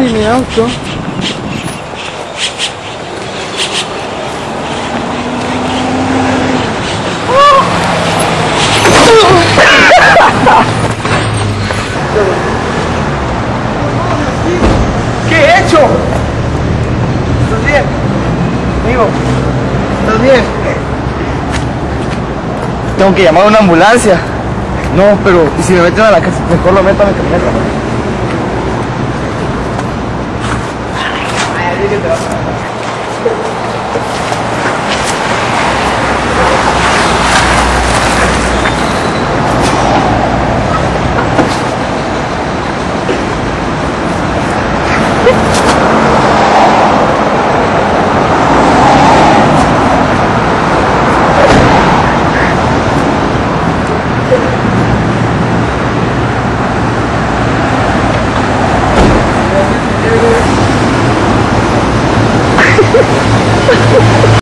ni mi auto. ¿Qué he hecho? ¿Estás bien? Amigo, ¿estás bien? Tengo que llamar a una ambulancia. No, pero ¿y si me meten a la casa? Mejor lo meto a mi camioneta. Obrigado. Oh, my God.